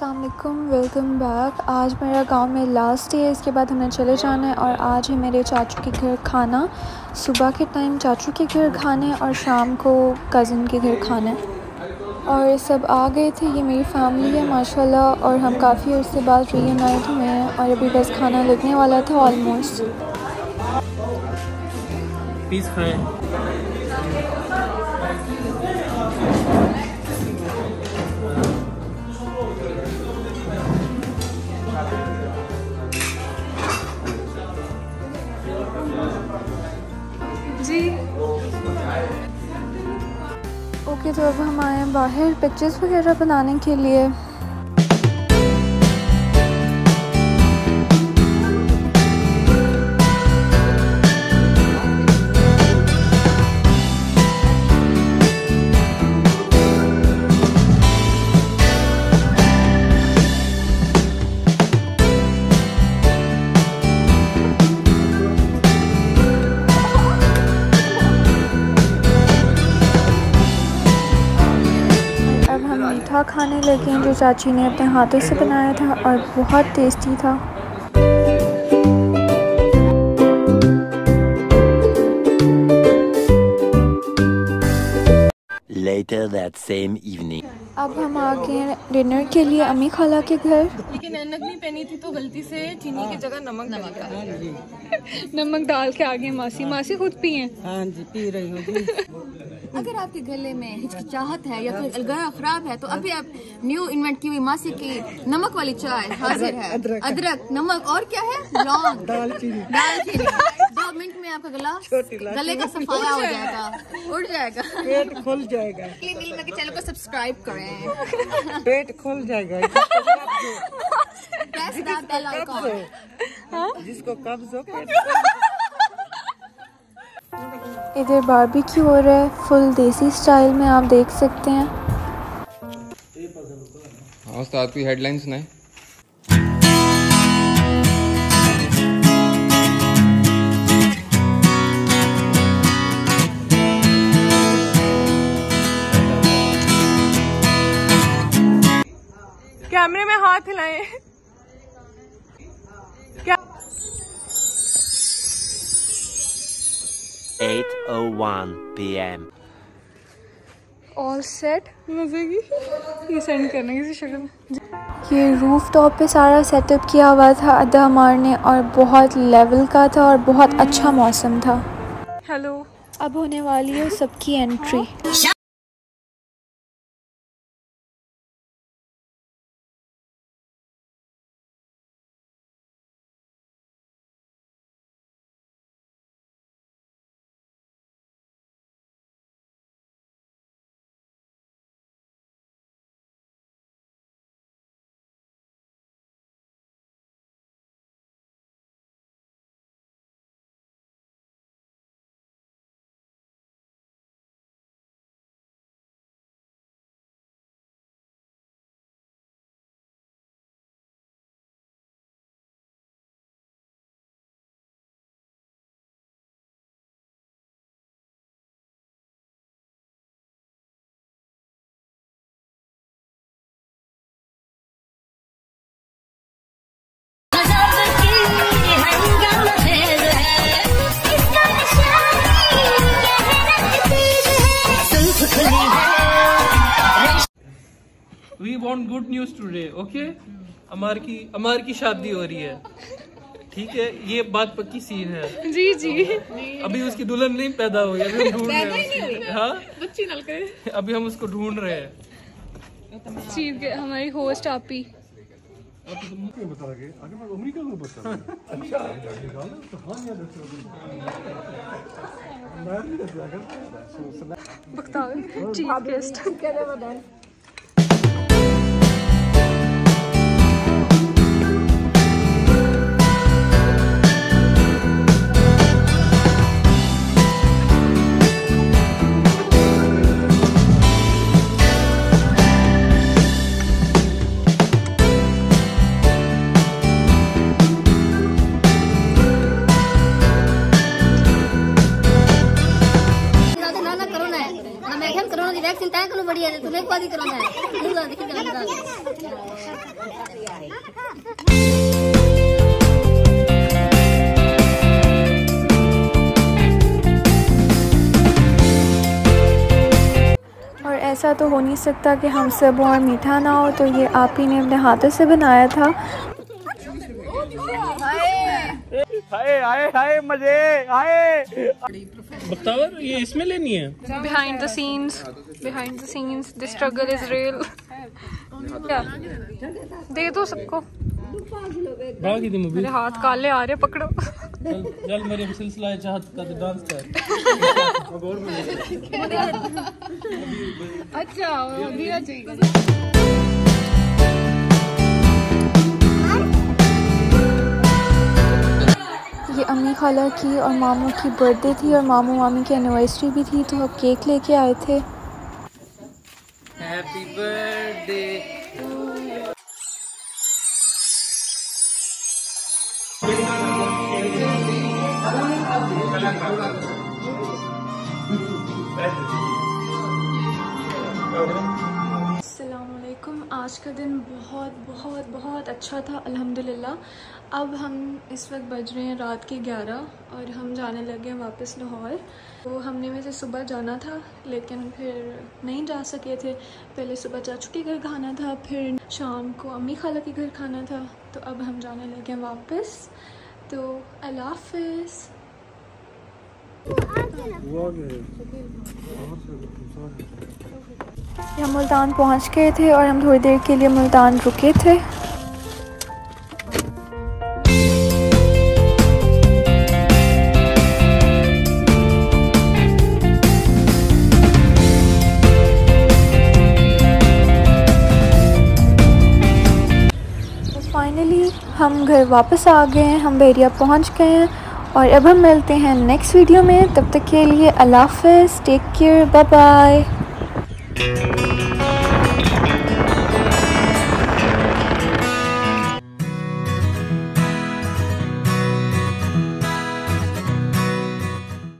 असलकुम welcome back आज मेरा गाँव में लास्ट डे है, इसके बाद हमें चले जाना है और आज है मेरे चाचू के घर खाना। सुबह के टाइम चाचू के घर खाने और शाम को कज़न के घर खाना। है और सब आ गए थे, ये मेरी फैमिली है, माशाल्लाह, और हम काफ़ी अर्से बाद रीयूनाइट हुए हैं और अभी बस खाना लगने वाला था ऑलमोस्ट जी। ओके तो अब हम आए हैं बाहर पिक्चर्स वगैरह बनाने के लिए। हैं जो चाची ने अपने हाथों से बनाया था और बहुत टेस्टी था। Later that same evening. अब हम आ गए डिनर के लिए अम्मी खाला के घर। लेकिन ऐनक नहीं पहनी थी तो गलती से चीनी की जगह नमक नमक डाल नमक डाल के आ गए मासी मासी खुद पिए। हाँ जी पी रही हूँ जी अगर आपके गले में हिचकिचाहट है या फिर गला खराब है तो अभी आप न्यू इन्वेंट की हुई मासी की नमक वाली चाय हाजिर है। अदरक। अदरक नमक और क्या है? लौंग। दालचीनी दालचीनी दो मिनट में आपका गला गले का सफाया हो जाएगा। उड़ जाएगा। पेट खुल जाएगा। चैनल को सब्सक्राइब करें। पेट खुल जाएगा। जिसको कब्ज हो। पेट इधर बारबेक्यू हो रहा है फुल देसी स्टाइल में आप देख सकते हैं। हाँ उस्ताद की हेडलाइन सुनाए कैमरे में हाथ हिलाए। 8:01 p.m. ऑल सेट मज़े की? ये सेंड करना किसी शक्ल में। ये रूफ टॉप पे सारा सेटअप किया हुआ था अदा हमार ने और बहुत लेवल का था और बहुत अच्छा मौसम था। हेलो अब होने वाली है सबकी entry want good news today okay अमार की अमार की शादी हो रही है। ठीक है? ये बात पक्की सीन है। जी जी। अभी उसकी दुल्हन नहीं पैदा हुई अभी हम ढूंढ रहे हैं हाँ अभी हम उसको ढूंढ रहे हैं। चीफ हमारी होस्ट आपी बख्तावर चीफ गेस्ट करो बढ़िया है। कोरोना है। ऐसा तो हो नहीं सकता कि हम सब और मीठा ना हो तो ये आप ही ने अपने हाथों से बनाया था। बख्तावर ये इसमें लेनी है? Behind the scenes behind the scenes the struggle is real. क्या? दे दो सबको। भाग की थी मूवी मेरे हाथ काले आ रहे पकड़ो। चल चल मेरे सिलसिला चाहत का तो डांस कर। ये अम्मी खाला की और मामू की बर्थडे थी और मामू मामी की एनिवर्सरी भी थी तो अब केक लेके आए थे। हैप्पी बर्थडे असलकुम आज का दिन बहुत बहुत बहुत अच्छा था अल्हम्दुलिल्लाह। अब हम इस वक्त बज रहे हैं रात के 11 और हम जाने लगे हैं वापस लाहौर। तो हमने में से सुबह जाना था लेकिन फिर नहीं जा सके थे। पहले सुबह चाचू के घर खाना था फिर शाम को अम्मी खाला के घर खाना था। तो अब हम जाने लगे हैं वापस। तो अल्लाह हाफिज़। हम मुल्तान पहुँच गए थे और हम थोड़ी देर के लिए मुल्तान रुके थे। फाइनली हम घर वापस आ गए हैं, हम बहरिया पहुँच गए हैं और अब हम मिलते हैं नेक्स्ट वीडियो में। तब तक के लिए Allah take care bye bye Música